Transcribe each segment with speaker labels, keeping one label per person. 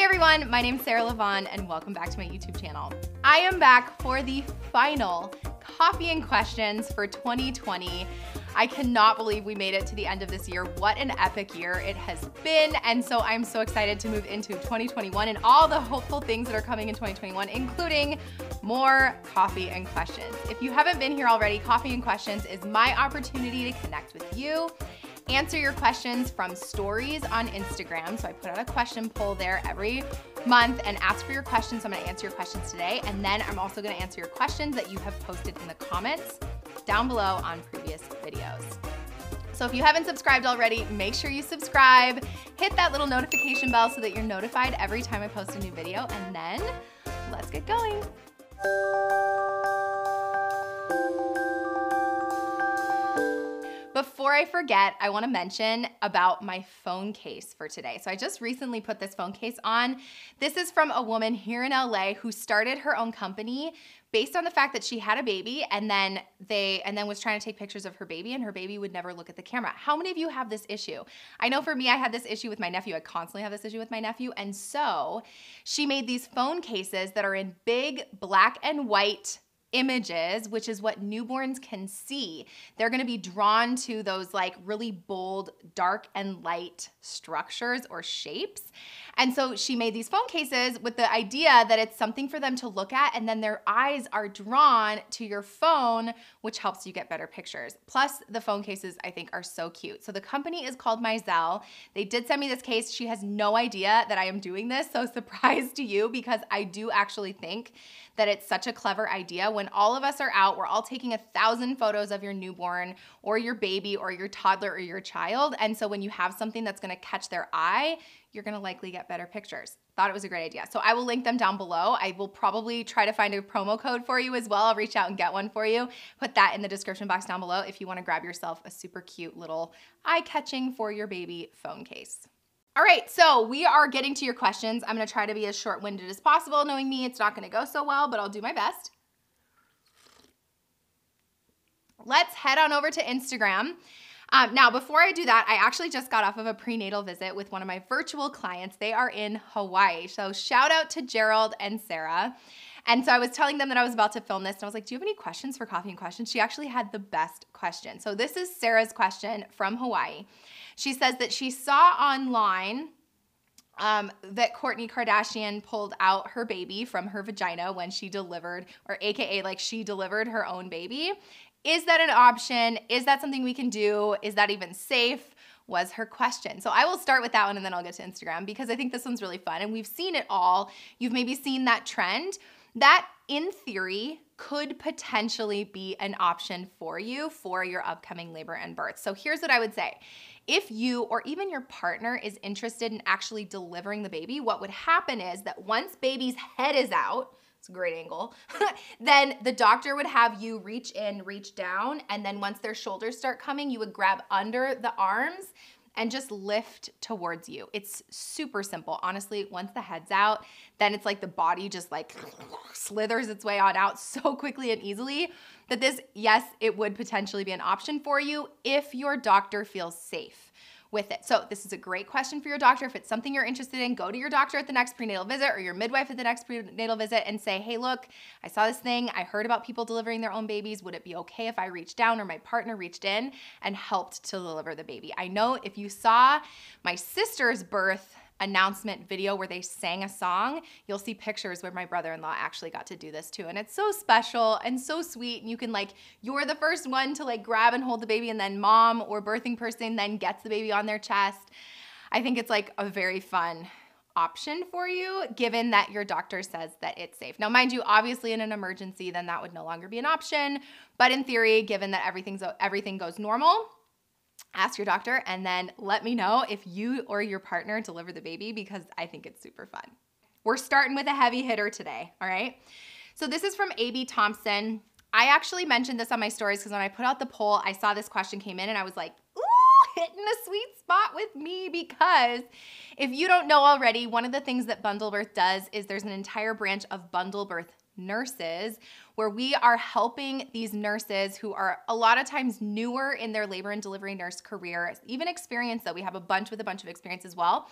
Speaker 1: Hey everyone, my name's Sarah Lavonne and welcome back to my YouTube channel. I am back for the final coffee and questions for 2020. I cannot believe we made it to the end of this year. What an epic year it has been. And so I'm so excited to move into 2021 and all the hopeful things that are coming in 2021, including more coffee and questions. If you haven't been here already, Coffee and Questions is my opportunity to connect with you answer your questions from stories on Instagram. So I put out a question poll there every month and ask for your questions. So I'm gonna answer your questions today. And then I'm also gonna answer your questions that you have posted in the comments down below on previous videos. So if you haven't subscribed already, make sure you subscribe, hit that little notification bell so that you're notified every time I post a new video, and then let's get going. Before I forget, I wanna mention about my phone case for today. So I just recently put this phone case on. This is from a woman here in LA who started her own company based on the fact that she had a baby and then they and then was trying to take pictures of her baby and her baby would never look at the camera. How many of you have this issue? I know for me I had this issue with my nephew. I constantly have this issue with my nephew and so she made these phone cases that are in big black and white images, which is what newborns can see. They're gonna be drawn to those like really bold, dark and light structures or shapes. And so she made these phone cases with the idea that it's something for them to look at and then their eyes are drawn to your phone, which helps you get better pictures. Plus the phone cases I think are so cute. So the company is called Maisel. They did send me this case. She has no idea that I am doing this. So surprise to you because I do actually think that it's such a clever idea. When all of us are out, we're all taking a thousand photos of your newborn or your baby or your toddler or your child. And so when you have something that's gonna catch their eye, you're gonna likely get better pictures. Thought it was a great idea. So I will link them down below. I will probably try to find a promo code for you as well. I'll reach out and get one for you. Put that in the description box down below if you wanna grab yourself a super cute little eye-catching for your baby phone case. All right, so we are getting to your questions. I'm gonna try to be as short-winded as possible. Knowing me, it's not gonna go so well, but I'll do my best. Let's head on over to Instagram. Um, now, before I do that, I actually just got off of a prenatal visit with one of my virtual clients. They are in Hawaii. So shout out to Gerald and Sarah. And so I was telling them that I was about to film this, and I was like, Do you have any questions for Coffee and Questions? She actually had the best question. So this is Sarah's question from Hawaii. She says that she saw online um, that Kourtney Kardashian pulled out her baby from her vagina when she delivered, or AKA, like she delivered her own baby. Is that an option? Is that something we can do? Is that even safe? Was her question. So I will start with that one and then I'll get to Instagram because I think this one's really fun and we've seen it all. You've maybe seen that trend. That, in theory, could potentially be an option for you for your upcoming labor and birth. So here's what I would say. If you or even your partner is interested in actually delivering the baby, what would happen is that once baby's head is out, it's a great angle, then the doctor would have you reach in, reach down, and then once their shoulders start coming, you would grab under the arms and just lift towards you. It's super simple. Honestly, once the head's out, then it's like the body just like slithers its way on out so quickly and easily that this, yes, it would potentially be an option for you if your doctor feels safe with it. So this is a great question for your doctor. If it's something you're interested in, go to your doctor at the next prenatal visit or your midwife at the next prenatal visit and say, hey, look, I saw this thing. I heard about people delivering their own babies. Would it be okay if I reached down or my partner reached in and helped to deliver the baby? I know if you saw my sister's birth announcement video where they sang a song, you'll see pictures where my brother-in-law actually got to do this too. And it's so special and so sweet. And you can like, you're the first one to like grab and hold the baby and then mom or birthing person then gets the baby on their chest. I think it's like a very fun option for you given that your doctor says that it's safe. Now, mind you, obviously in an emergency, then that would no longer be an option. But in theory, given that everything's everything goes normal, ask your doctor and then let me know if you or your partner deliver the baby because I think it's super fun. We're starting with a heavy hitter today, all right? So this is from AB Thompson. I actually mentioned this on my stories because when I put out the poll, I saw this question came in and I was like, ooh, hitting a sweet spot with me because if you don't know already, one of the things that Bundle Birth does is there's an entire branch of Bundle Birth nurses, where we are helping these nurses who are a lot of times newer in their labor and delivery nurse career, even experience, though we have a bunch with a bunch of experience as well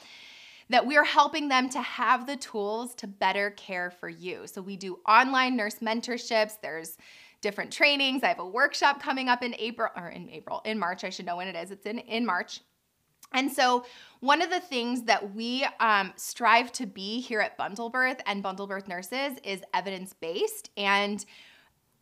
Speaker 1: that we're helping them to have the tools to better care for you. So we do online nurse mentorships. There's different trainings. I have a workshop coming up in April or in April, in March. I should know when it is. It's in in March. And so, one of the things that we um, strive to be here at Bundle Birth and Bundle Birth Nurses is evidence based and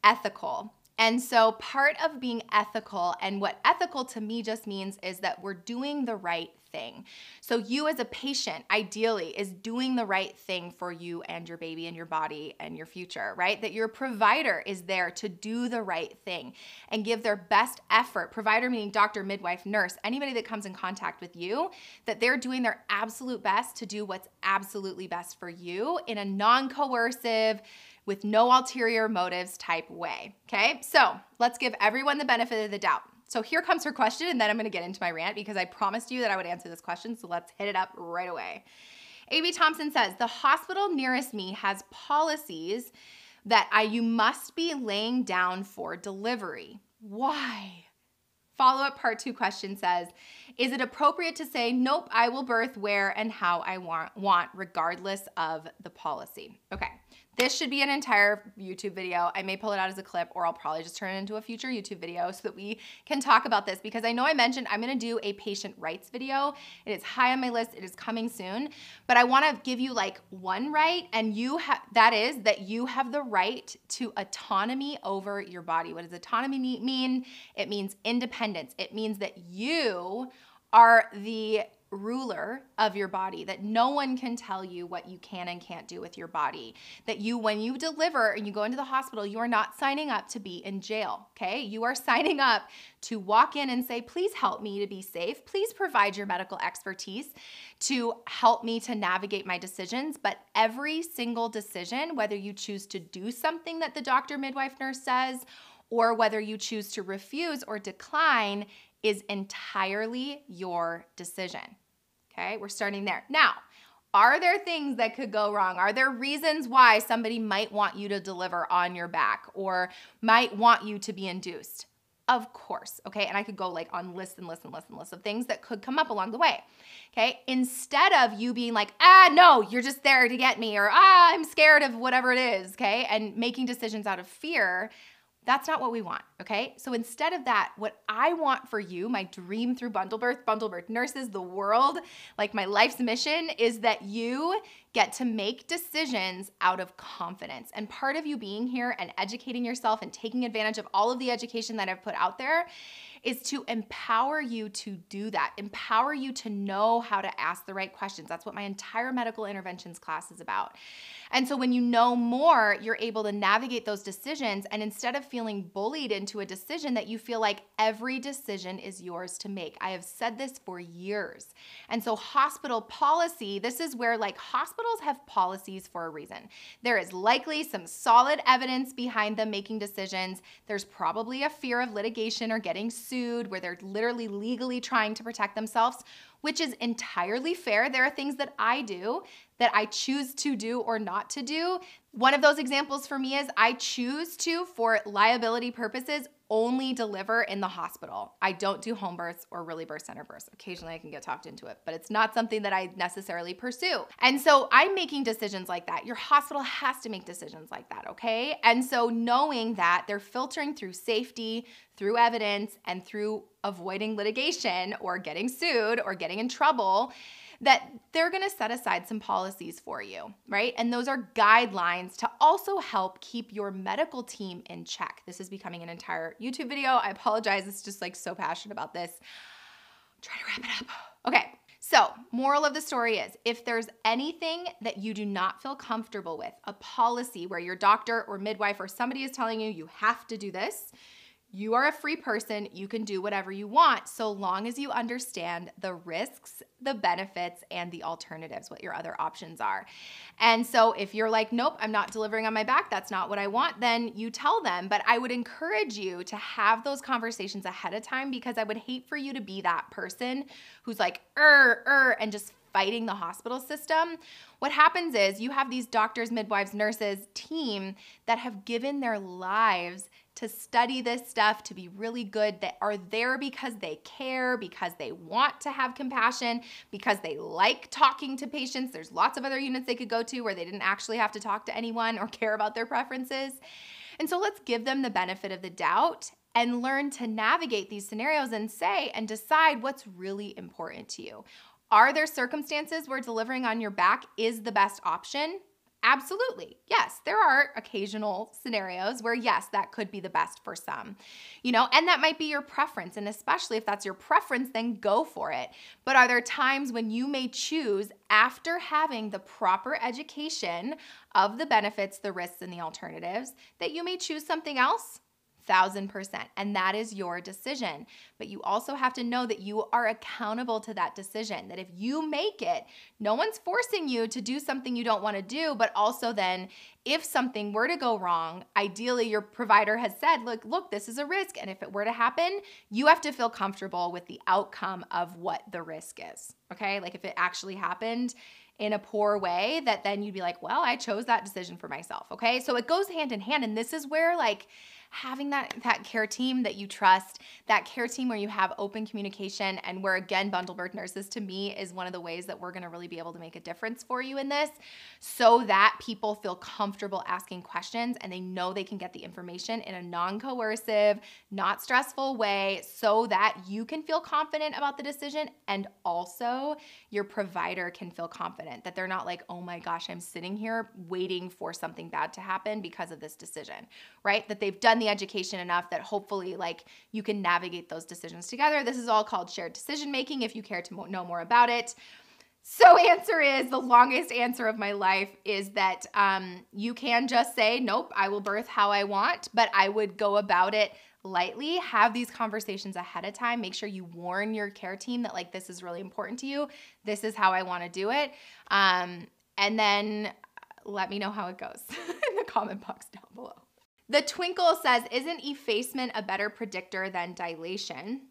Speaker 1: ethical. And so, part of being ethical, and what ethical to me just means is that we're doing the right thing. So, you as a patient, ideally, is doing the right thing for you and your baby and your body and your future, right? That your provider is there to do the right thing and give their best effort. Provider meaning doctor, midwife, nurse, anybody that comes in contact with you, that they're doing their absolute best to do what's absolutely best for you in a non coercive, with no ulterior motives type way. Okay, so let's give everyone the benefit of the doubt. So here comes her question, and then I'm gonna get into my rant because I promised you that I would answer this question. So let's hit it up right away. AB Thompson says the hospital nearest me has policies that I you must be laying down for delivery. Why? Follow up part two question says, is it appropriate to say, nope, I will birth where and how I want, want regardless of the policy? Okay. This should be an entire YouTube video. I may pull it out as a clip or I'll probably just turn it into a future YouTube video so that we can talk about this because I know I mentioned I'm gonna do a patient rights video. It is high on my list, it is coming soon, but I wanna give you like one right and you have, that is that you have the right to autonomy over your body. What does autonomy mean? It means independence. It means that you are the ruler of your body, that no one can tell you what you can and can't do with your body. That you, when you deliver and you go into the hospital, you are not signing up to be in jail, okay? You are signing up to walk in and say, please help me to be safe. Please provide your medical expertise to help me to navigate my decisions. But every single decision, whether you choose to do something that the doctor, midwife, nurse says, or whether you choose to refuse or decline, is entirely your decision. Okay, we're starting there. Now, are there things that could go wrong? Are there reasons why somebody might want you to deliver on your back or might want you to be induced? Of course, okay? And I could go like on lists and lists and lists and lists of things that could come up along the way, okay? Instead of you being like, ah, no, you're just there to get me, or ah, I'm scared of whatever it is, okay? And making decisions out of fear, that's not what we want, okay? So instead of that, what I want for you, my dream through Bundle Birth, Bundle Birth Nurses, the world, like my life's mission is that you get to make decisions out of confidence. And part of you being here and educating yourself and taking advantage of all of the education that I've put out there is to empower you to do that, empower you to know how to ask the right questions. That's what my entire medical interventions class is about. And so when you know more, you're able to navigate those decisions. And instead of feeling bullied into a decision, that you feel like every decision is yours to make. I have said this for years. And so, hospital policy, this is where like hospitals have policies for a reason. There is likely some solid evidence behind them making decisions. There's probably a fear of litigation or getting sued where they're literally legally trying to protect themselves which is entirely fair. There are things that I do that I choose to do or not to do. One of those examples for me is I choose to, for liability purposes, only deliver in the hospital. I don't do home births or really birth center births. Occasionally I can get talked into it, but it's not something that I necessarily pursue. And so I'm making decisions like that. Your hospital has to make decisions like that, okay? And so knowing that they're filtering through safety, through evidence, and through avoiding litigation or getting sued or getting in trouble that they're to set aside some policies for you, right? And those are guidelines to also help keep your medical team in check. This is becoming an entire YouTube video. I apologize. It's just like so passionate about this. Try to wrap it up. Okay. So, moral of the story is if there's anything that you do not feel comfortable with, a policy where your doctor or midwife or somebody is telling you you have to do this, you are a free person. You can do whatever you want so long as you understand the risks, the benefits, and the alternatives, what your other options are. And so if you're like, nope, I'm not delivering on my back, that's not what I want, then you tell them. But I would encourage you to have those conversations ahead of time because I would hate for you to be that person who's like, er, er, and just fighting the hospital system, what happens is you have these doctors, midwives, nurses, team that have given their lives to study this stuff, to be really good, that are there because they care, because they want to have compassion, because they like talking to patients. There's lots of other units they could go to where they didn't actually have to talk to anyone or care about their preferences. And so let's give them the benefit of the doubt and learn to navigate these scenarios and say and decide what's really important to you. Are there circumstances where delivering on your back is the best option? Absolutely. Yes, there are occasional scenarios where, yes, that could be the best for some, you know, and that might be your preference. And especially if that's your preference, then go for it. But are there times when you may choose, after having the proper education of the benefits, the risks, and the alternatives, that you may choose something else? Thousand percent. And that is your decision. But you also have to know that you are accountable to that decision. That if you make it, no one's forcing you to do something you don't want to do. But also, then if something were to go wrong, ideally your provider has said, look, look, this is a risk. And if it were to happen, you have to feel comfortable with the outcome of what the risk is. Okay. Like if it actually happened, in a poor way that then you'd be like, well, I chose that decision for myself. Okay. So it goes hand in hand. And this is where like having that that care team that you trust, that care team where you have open communication and where again bundle birth nurses to me is one of the ways that we're going to really be able to make a difference for you in this so that people feel comfortable asking questions and they know they can get the information in a non-coercive, not stressful way so that you can feel confident about the decision and also your provider can feel confident that they're not like, "Oh my gosh, I'm sitting here waiting for something bad to happen because of this decision." Right? That they've done done the education enough that hopefully like you can navigate those decisions together. This is all called shared decision making if you care to know more about it. So, answer is the longest answer of my life is that um, you can just say, Nope, I will birth how I want, but I would go about it lightly. Have these conversations ahead of time. Make sure you warn your care team that, like, this is really important to you. This is how I want to do it. Um, and then let me know how it goes in the comment box down below. The twinkle says, Isn't effacement a better predictor than dilation?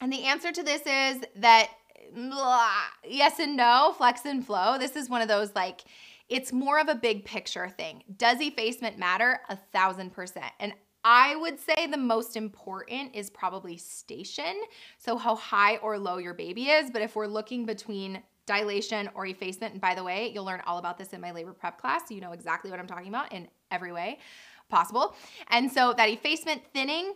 Speaker 1: And the answer to this is that blah, yes and no, flex and flow. This is one of those like, it's more of a big picture thing. Does effacement matter? A thousand percent. And I would say the most important is probably station. So, how high or low your baby is. But if we're looking between dilation or effacement, and by the way, you'll learn all about this in my labor prep class. So, you know exactly what I'm talking about in every way possible. And so that effacement thinning,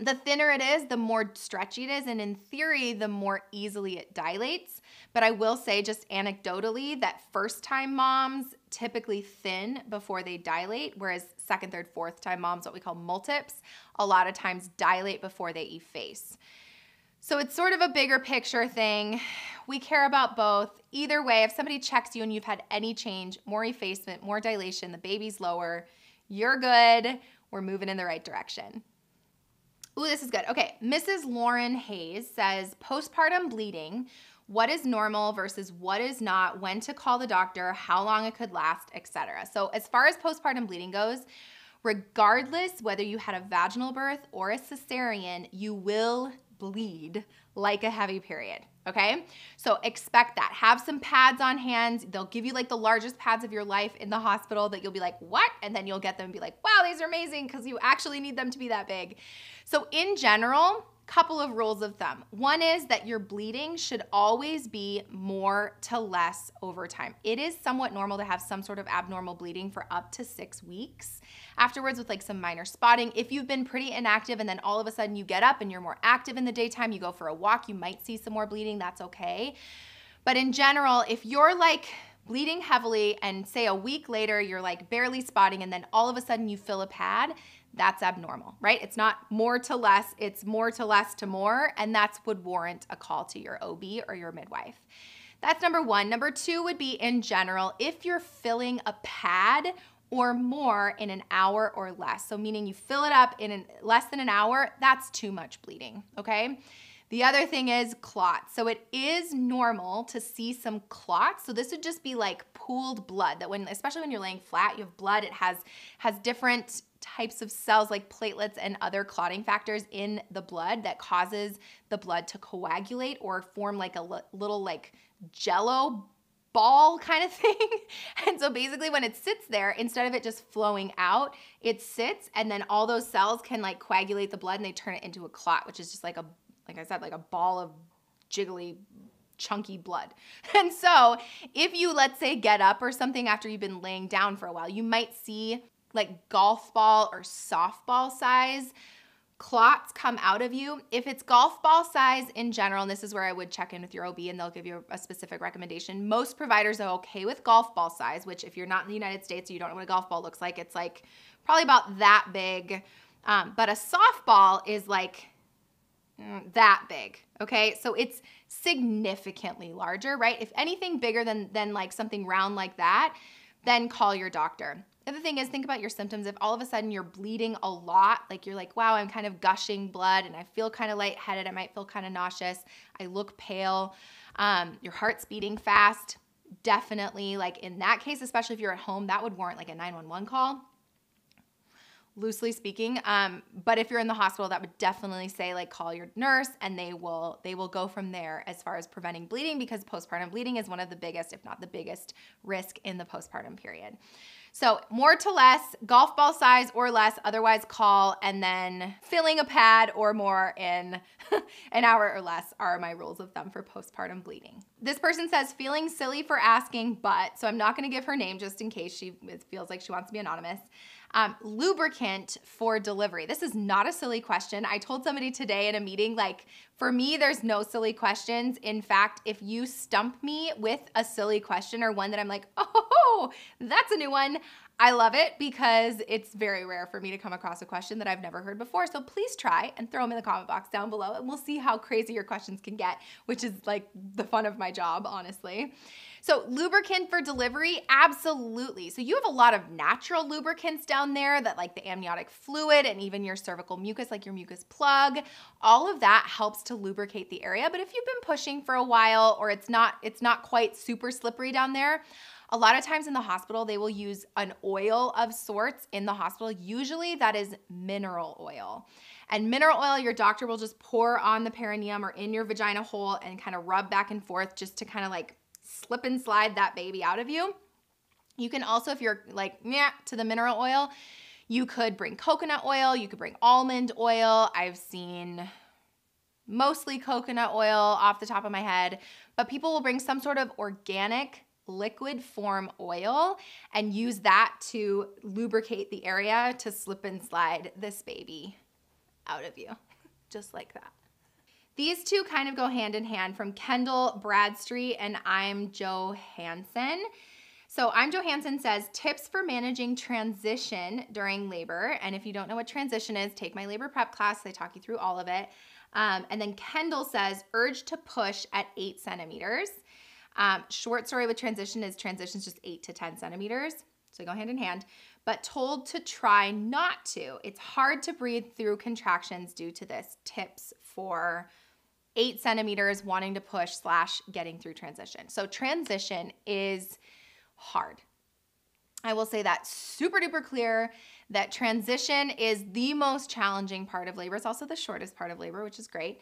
Speaker 1: the thinner it is, the more stretchy it is. And in theory, the more easily it dilates. But I will say, just anecdotally, that first time moms typically thin before they dilate, whereas second, third, fourth time moms, what we call multips, a lot of times dilate before they efface. So it's sort of a bigger picture thing. We care about both. Either way, if somebody checks you and you've had any change, more effacement, more dilation, the baby's lower, you're good. We're moving in the right direction. Ooh, this is good. Okay, Mrs. Lauren Hayes says postpartum bleeding, what is normal versus what is not, when to call the doctor, how long it could last, etc. So, as far as postpartum bleeding goes, regardless whether you had a vaginal birth or a cesarean, you will bleed like a heavy period. Okay, so expect that. Have some pads on hand. They'll give you like the largest pads of your life in the hospital that you'll be like, what? And then you'll get them and be like, wow, these are amazing because you actually need them to be that big. So, in general, couple of rules of thumb. One is that your bleeding should always be more to less over time. It is somewhat normal to have some sort of abnormal bleeding for up to six weeks. Afterwards, with like some minor spotting, if you've been pretty inactive and then all of a sudden you get up and you're more active in the daytime, you go for a walk, you might see some more bleeding, that's okay. But in general, if you're like bleeding heavily and say a week later you're like barely spotting and then all of a sudden you fill a pad, that's abnormal, right? It's not more to less, it's more to less to more, and that's would warrant a call to your OB or your midwife. That's number one. Number two would be in general, if you're filling a pad or more in an hour or less. So, meaning you fill it up in an, less than an hour, that's too much bleeding, okay? The other thing is clots. So it is normal to see some clots. So this would just be like pooled blood that when especially when you're laying flat, you have blood, it has has different types of cells like platelets and other clotting factors in the blood that causes the blood to coagulate or form like a little like jello ball kind of thing. And so basically when it sits there, instead of it just flowing out, it sits and then all those cells can like coagulate the blood and they turn it into a clot, which is just like a like I said like a ball of jiggly chunky blood. And so, if you let's say get up or something after you've been laying down for a while, you might see like golf ball or softball size clots come out of you. If it's golf ball size in general, and this is where I would check in with your OB and they'll give you a specific recommendation. Most providers are okay with golf ball size, which if you're not in the United States, you don't know what a golf ball looks like, it's like probably about that big. Um, but a softball is like that big. Okay, so it's significantly larger, right? If anything bigger than than like something round like that, then call your doctor. The other thing is think about your symptoms. If all of a sudden you're bleeding a lot, like you're like, wow, I'm kind of gushing blood and I feel kind of lightheaded, I might feel kind of nauseous, I look pale, um, your heart's beating fast, definitely like in that case, especially if you're at home, that would warrant like a 911 call loosely speaking um, but if you're in the hospital that would definitely say like call your nurse and they will they will go from there as far as preventing bleeding because postpartum bleeding is one of the biggest if not the biggest risk in the postpartum period. So more to less golf ball size or less otherwise call and then filling a pad or more in an hour or less are my rules of thumb for postpartum bleeding. This person says feeling silly for asking but so i'm not going to give her name just in case she feels like she wants to be anonymous um, lubricant for delivery. This is not a silly question. I told somebody today in a meeting, like, for me, there's no silly questions. In fact, if you stump me with a silly question or one that I'm like, oh, that's a new one, I love it because it's very rare for me to come across a question that I've never heard before. So please try and throw them in the comment box down below and we'll see how crazy your questions can get, which is like the fun of my job, honestly. So, lubricant for delivery, absolutely. So, you have a lot of natural lubricants down there that, like the amniotic fluid and even your cervical mucus, like your mucus plug, all of that helps to lubricate the area. But if you've been pushing for a while or it's not, it's not quite super slippery down there, a lot of times in the hospital, they will use an oil of sorts in the hospital. Usually that is mineral oil. And mineral oil, your doctor will just pour on the perineum or in your vagina hole and kind of rub back and forth just to kind of like slip and slide that baby out of you. You can also, if you're like, yeah, to the mineral oil, you could bring coconut oil, you could bring almond oil. I've seen mostly coconut oil off the top of my head, but people will bring some sort of organic liquid form oil and use that to lubricate the area to slip and slide this baby out of you, just like that. These two kind of go hand in hand from Kendall Bradstreet and I'm Joe Hansen. So I'm Johansson says tips for managing transition during labor. And if you don't know what transition is, take my labor prep class. They talk you through all of it. Um, and then Kendall says urge to push at eight centimeters. Um, short story with transition is transition's just eight to 10 centimeters. So they go hand in hand, but told to try not to. It's hard to breathe through contractions due to this. Tips for eight centimeters wanting to push slash getting through transition. So transition is hard. I will say that super duper clear that transition is the most challenging part of labor. It's also the shortest part of labor, which is great.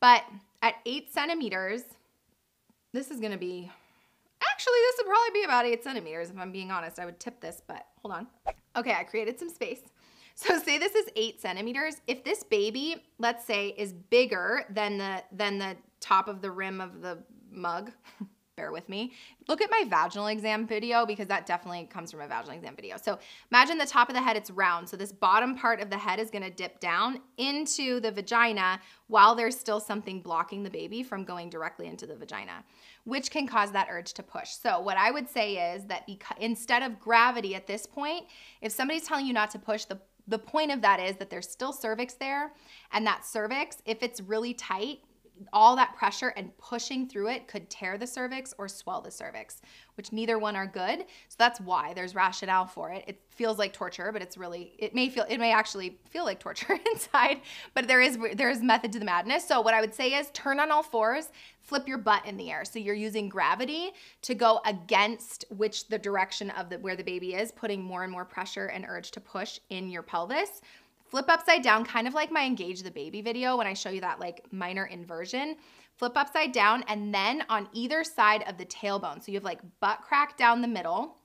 Speaker 1: But at eight centimeters, this is gonna be, actually this would probably be about eight centimeters if I'm being honest. I would tip this, but hold on. Okay, I created some space. So say this is eight centimeters. If this baby, let's say, is bigger than the than the top of the rim of the mug, bear with me. Look at my vaginal exam video because that definitely comes from a vaginal exam video. So imagine the top of the head, it's round. So this bottom part of the head is gonna dip down into the vagina while there's still something blocking the baby from going directly into the vagina, which can cause that urge to push. So what I would say is that instead of gravity at this point, if somebody's telling you not to push, the the point of that is that there's still cervix there, and that cervix, if it's really tight, all that pressure and pushing through it could tear the cervix or swell the cervix, which neither one are good. So that's why there's rationale for it. It feels like torture, but it's really it may feel it may actually feel like torture inside, but there is there is method to the madness. So what I would say is turn on all fours, flip your butt in the air. So you're using gravity to go against which the direction of the where the baby is, putting more and more pressure and urge to push in your pelvis flip upside down, kind of like my engage the baby video when I show you that like minor inversion. flip upside down, and then on either side of the tailbone. So you have like butt crack down the middle.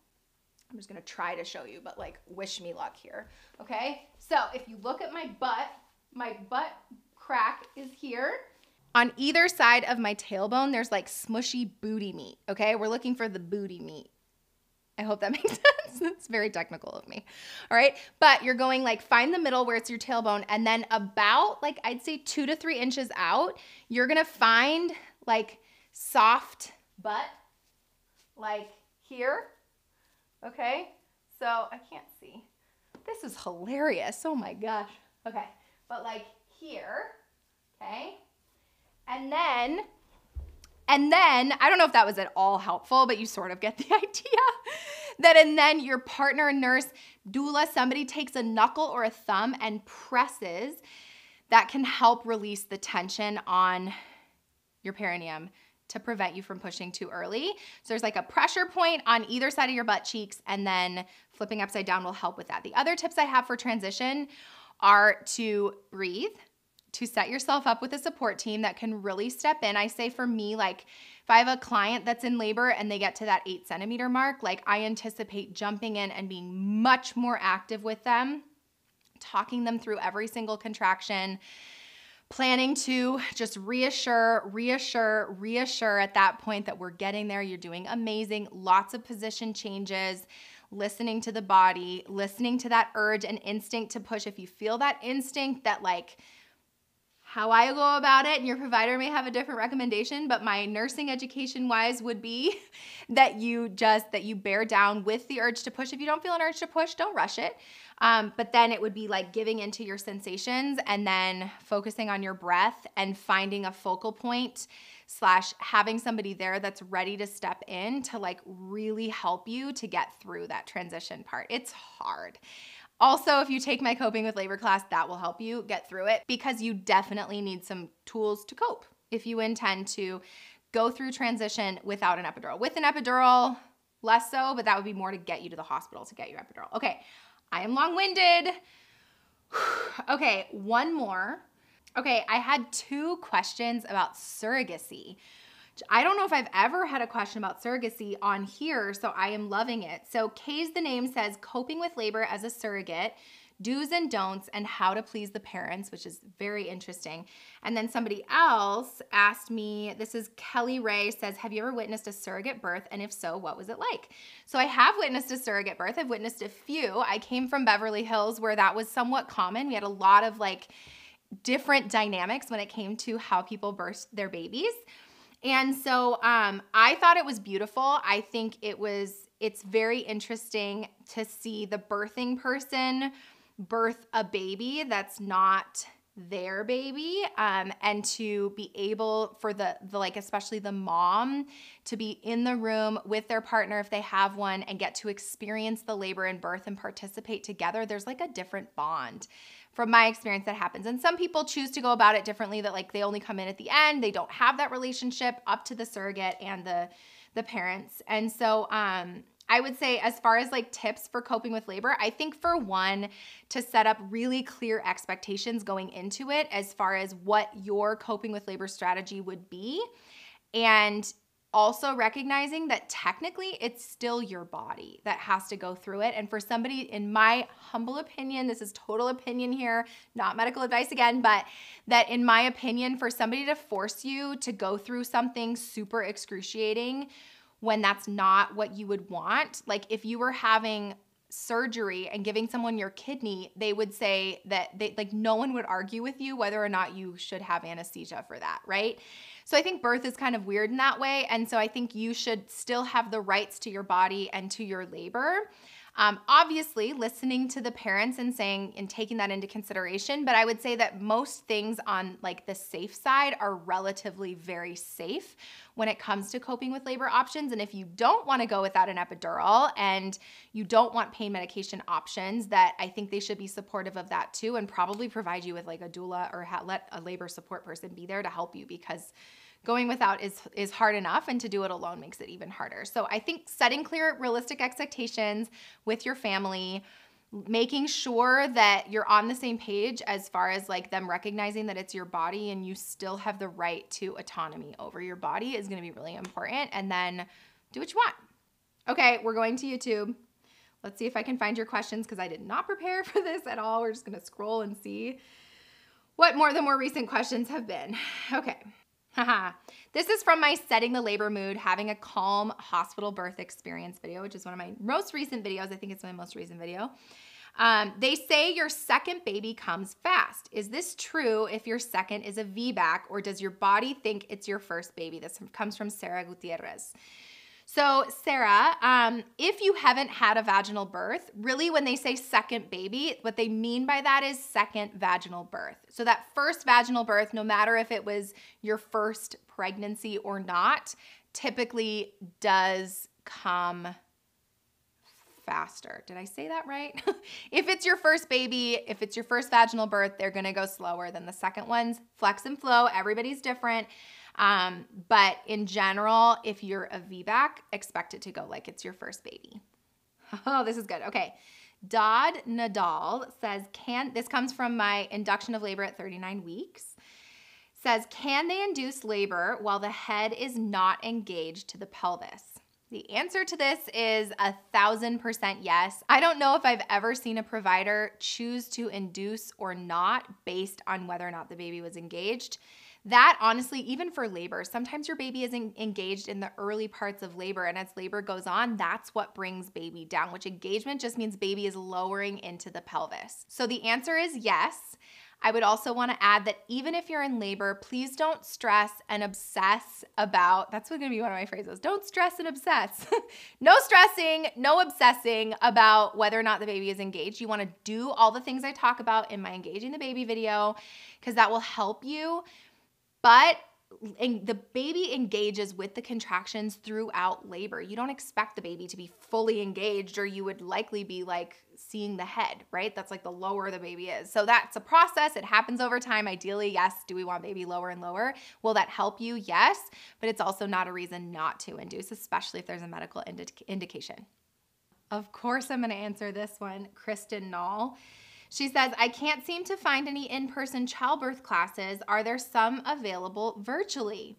Speaker 1: I'm just gonna try to show you, but like wish me luck here, okay? So if you look at my butt, my butt crack is here. On either side of my tailbone, there's like smushy booty meat, okay? We're looking for the booty meat. I hope that makes sense. it's very technical of me. All right. But you're going like find the middle where it's your tailbone. And then about like I'd say two to three inches out, you're going to find like soft butt, like here. Okay. So I can't see. This is hilarious. Oh my gosh. Okay. But like here. Okay. And then and then, I don't know if that was at all helpful, but you sort of get the idea that, and then your partner, nurse, doula, somebody takes a knuckle or a thumb and presses that can help release the tension on your perineum to prevent you from pushing too early. So there's like a pressure point on either side of your butt cheeks, and then flipping upside down will help with that. The other tips I have for transition are to breathe to set yourself up with a support team that can really step in. I say for me, like if I have a client that's in labor and they get to that eight centimeter mark, like I anticipate jumping in and being much more active with them, talking them through every single contraction. Planning to just reassure, reassure, reassure at that point that we're getting there. You're doing amazing. Lots of position changes listening to the body, listening to that urge and instinct to push. If you feel that instinct that, like, how I go about it, and your provider may have a different recommendation, but my nursing education wise would be that you just that you bear down with the urge to push. If you don't feel an urge to push, don't rush it. Um, but then it would be like giving into your sensations and then focusing on your breath and finding a focal point slash having somebody there that's ready to step in to like really help you to get through that transition part. It's hard. Also, if you take my coping with labor class, that will help you get through it because you definitely need some tools to cope if you intend to go through transition without an epidural. With an epidural, less so, but that would be more to get you to the hospital to get your epidural. Okay, I am long winded. okay, one more. Okay, I had two questions about surrogacy. I don't know if I've ever had a question about surrogacy on here, so I am loving it. So, Kay's the name says coping with labor as a surrogate, do's and don'ts, and how to please the parents, which is very interesting. And then somebody else asked me, this is Kelly Ray says, Have you ever witnessed a surrogate birth? And if so, what was it like? So, I have witnessed a surrogate birth. I've witnessed a few. I came from Beverly Hills where that was somewhat common. We had a lot of like different dynamics when it came to how people birth their babies. And so um, I thought it was beautiful. I think it was, it's very interesting to see the birthing person birth a baby that's not their baby um, and to be able for the, the like especially the mom to be in the room with their partner if they have one and get to experience the labor and birth and participate together there's like a different bond from my experience that happens and some people choose to go about it differently that like they only come in at the end they don't have that relationship up to the surrogate and the the parents and so um I would say, as far as like tips for coping with labor, I think for one, to set up really clear expectations going into it as far as what your coping with labor strategy would be. And also recognizing that technically it's still your body that has to go through it. And for somebody, in my humble opinion, this is total opinion here, not medical advice again, but that in my opinion, for somebody to force you to go through something super excruciating when that's not what you would want. Like if you were having surgery and giving someone your kidney, they would say that they like no one would argue with you whether or not you should have anesthesia for that, right? So I think birth is kind of weird in that way. And so I think you should still have the rights to your body and to your labor. Um, obviously, listening to the parents and saying and taking that into consideration, but I would say that most things on like the safe side are relatively very safe when it comes to coping with labor options. And if you don't want to go without an epidural and you don't want pain medication options, that I think they should be supportive of that too and probably provide you with like a doula or let a labor support person be there to help you because going without is is hard enough and to do it alone makes it even harder. So I think setting clear realistic expectations with your family making sure that you're on the same page as far as like them recognizing that it's your body and you still have the right to autonomy over your body is going to be really important and then do what you want. Okay we're going to youtube. Let's see if i can find your questions because i did not prepare for this at all. We're just going to scroll and see what more the more recent questions have been. Okay Haha. this is from my setting the labor mood, having a calm hospital birth experience video, which is one of my most recent videos. I think it's my most recent video. Um, they say your second baby comes fast. Is this true if your second is a VBAC, or does your body think it's your first baby? This comes from Sarah Gutierrez. So, Sarah, um, if you haven't had a vaginal birth, really when they say second baby, what they mean by that is second vaginal birth. So, that first vaginal birth, no matter if it was your first pregnancy or not, typically does come faster. Did I say that right? if it's your first baby, if it's your first vaginal birth, they're gonna go slower than the second ones. Flex and flow, everybody's different. Um, but in general, if you're a VBAC, expect it to go like it's your first baby. Oh, this is good. Okay. Dodd Nadal says, can this comes from my induction of labor at 39 weeks. Says, can they induce labor while the head is not engaged to the pelvis? The answer to this is a thousand percent yes. I don't know if I've ever seen a provider choose to induce or not based on whether or not the baby was engaged. That honestly, even for labor, sometimes your baby isn't engaged in the early parts of labor. And as labor goes on, that's what brings baby down, which engagement just means baby is lowering into the pelvis. So the answer is yes. I would also want to add that even if you're in labor, please don't stress and obsess about that's going to be one of my phrases. Don't stress and obsess. no stressing, no obsessing about whether or not the baby is engaged. You want to do all the things I talk about in my engaging the baby video because that will help you but the baby engages with the contractions throughout labor. You don't expect the baby to be fully engaged, or you would likely be like seeing the head, right? That's like the lower the baby is. So that's a process. It happens over time. Ideally, yes. Do we want baby lower and lower? Will that help you? Yes. But it's also not a reason not to induce, especially if there's a medical indi- indication. Of course, I'm going to answer this one. Kristen Nall she says, I can't seem to find any in person childbirth classes. Are there some available virtually?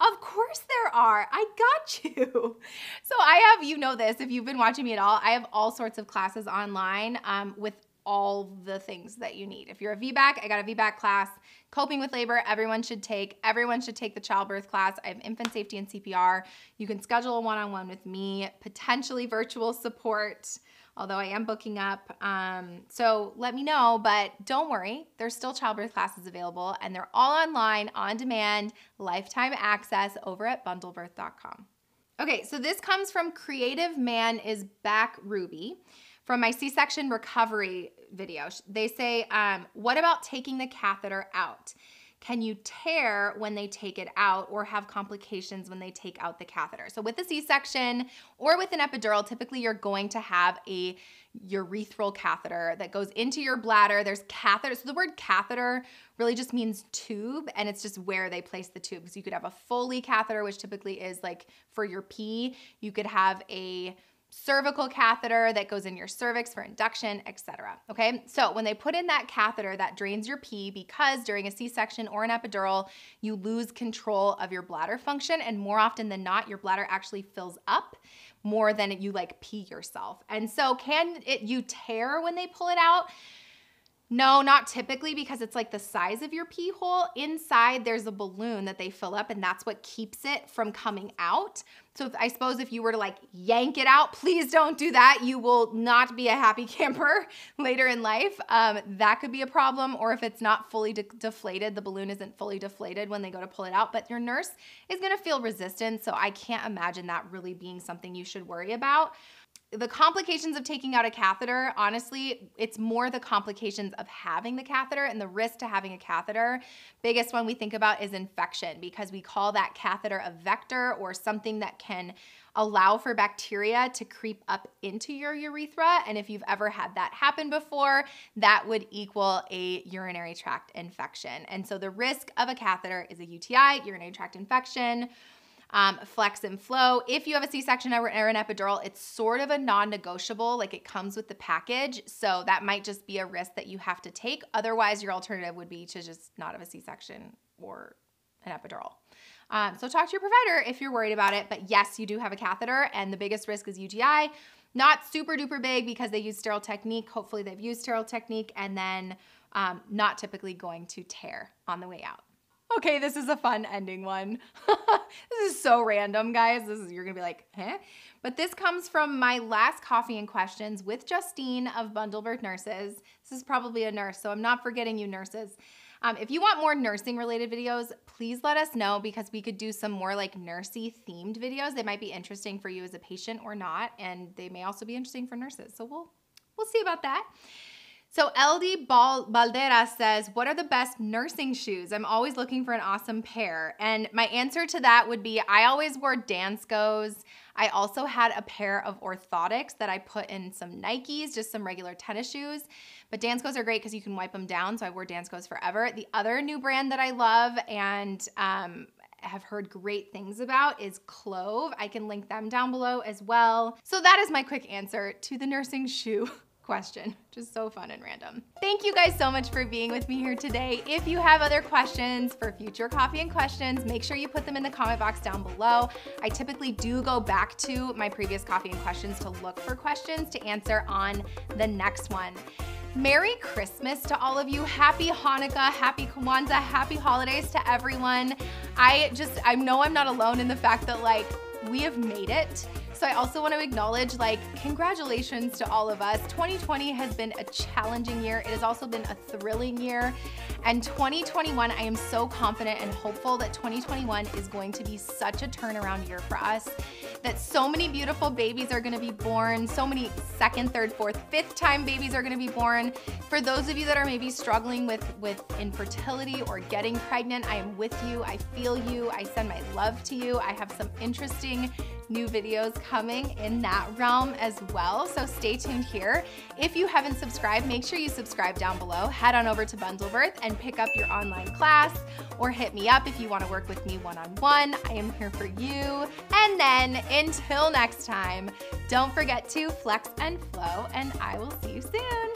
Speaker 1: Of course there are. I got you. So I have, you know this, if you've been watching me at all, I have all sorts of classes online um, with all the things that you need. If you're a VBAC, I got a VBAC class. Coping with labor, everyone should take. Everyone should take the childbirth class. I have infant safety and CPR. You can schedule a one on one with me, potentially virtual support although I am booking up. Um, so let me know, but don't worry, there's still childbirth classes available and they're all online, on demand, lifetime access over at bundlebirth.com. Okay, so this comes from Creative Man is Back Ruby from my C section recovery video. They say, um, What about taking the catheter out? Can you tear when they take it out or have complications when they take out the catheter? So, with a C section or with an epidural, typically you're going to have a urethral catheter that goes into your bladder. There's catheter. So, the word catheter really just means tube, and it's just where they place the tube. So, you could have a Foley catheter, which typically is like for your pee. You could have a cervical catheter that goes in your cervix for induction, etc. Okay, so when they put in that catheter that drains your pee, because during a C section or an epidural, you lose control of your bladder function, and more often than not, your bladder actually fills up more than you like pee yourself. And so, can it you tear when they pull it out? No, not typically because it's like the size of your pee hole. Inside, there's a balloon that they fill up, and that's what keeps it from coming out. So, I suppose if you were to like yank it out, please don't do that. You will not be a happy camper later in life. Um, that could be a problem. Or if it's not fully de- deflated, the balloon isn't fully deflated when they go to pull it out, but your nurse is gonna feel resistance. So, I can't imagine that really being something you should worry about the complications of taking out a catheter, honestly, it's more the complications of having the catheter and the risk to having a catheter. Biggest one we think about is infection because we call that catheter a vector or something that can allow for bacteria to creep up into your urethra. And if you've ever had that happen before, that would equal a urinary tract infection. And so the risk of a catheter is a UTI, urinary tract infection Um, flex and flow. If you have a C-section or an epidural, it's sort of a non-negotiable, like it comes with the package. So that might just be a risk that you have to take. Otherwise, your alternative would be to just not have a C-section or an epidural. Um, so talk to your provider if you're worried about it. But yes, you do have a catheter, and the biggest risk is UTI. Not super duper big because they use sterile technique. Hopefully, they've used sterile technique, and then um, not typically going to tear on the way out. Okay, this is a fun ending one. this is so random, guys. This is you're gonna be like, huh? But this comes from my last coffee and questions with Justine of Bundle Birth Nurses. This is probably a nurse, so I'm not forgetting you nurses. Um, if you want more nursing related videos, please let us know because we could do some more like nursey themed videos. They might be interesting for you as a patient or not, and they may also be interesting for nurses. So we'll we'll see about that. So LD Baldera says, what are the best nursing shoes? I'm always looking for an awesome pair. And my answer to that would be I always wore Danskos. I also had a pair of orthotics that I put in some Nikes, just some regular tennis shoes. But Danskos are great because you can wipe them down. So I wore Danskos forever. The other new brand that I love and um, have heard great things about is Clove. I can link them down below as well. So that is my quick answer to the nursing shoe question. Just so fun and random. Thank you guys so much for being with me here today. If you have other questions for future coffee and questions, make sure you put them in the comment box down below. I typically do go back to my previous coffee and questions to look for questions to answer on the next one. Merry Christmas to all of you. Happy Hanukkah, happy Kwanzaa, happy holidays to everyone. I just, I know I'm not alone in the fact that like we have made it. So I also want to acknowledge like congratulations to all of us. 2020 has been a challenging year. It has also been a thrilling year. And 2021, I am so confident and hopeful that 2021 is going to be such a turnaround year for us. That so many beautiful babies are going to be born, so many second, third, fourth, fifth time babies are going to be born. For those of you that are maybe struggling with with infertility or getting pregnant, I am with you. I feel you. I send my love to you. I have some interesting new videos coming in that realm as well. So stay tuned here. If you haven't subscribed, make sure you subscribe down below. Head on over to Bundle Birth and pick up your online class or hit me up if you want to work with me one-on-one. -on -one. I am here for you. And then until next time, don't forget to flex and flow and I will see you soon.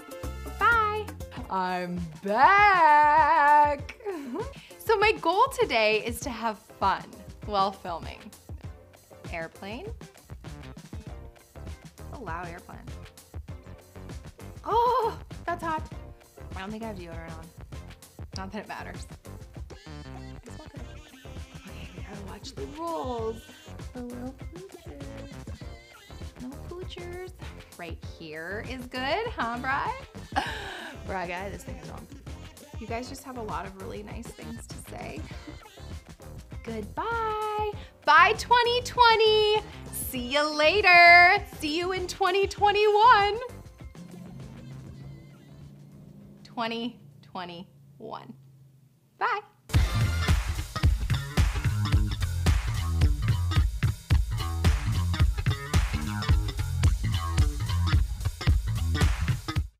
Speaker 1: Bye. I'm back. so my goal today is to have fun while filming airplane. a loud airplane. Oh, that's hot. I don't think I have deodorant on. Not that it matters. Okay, we gotta watch the rules. The little poochers. No poochers. Right here is good, huh, Bry? Bry guy, this thing is on. You guys just have a lot of really nice things to say. Goodbye. Bye 2020. See you later. See you in 2021. 2021. Bye.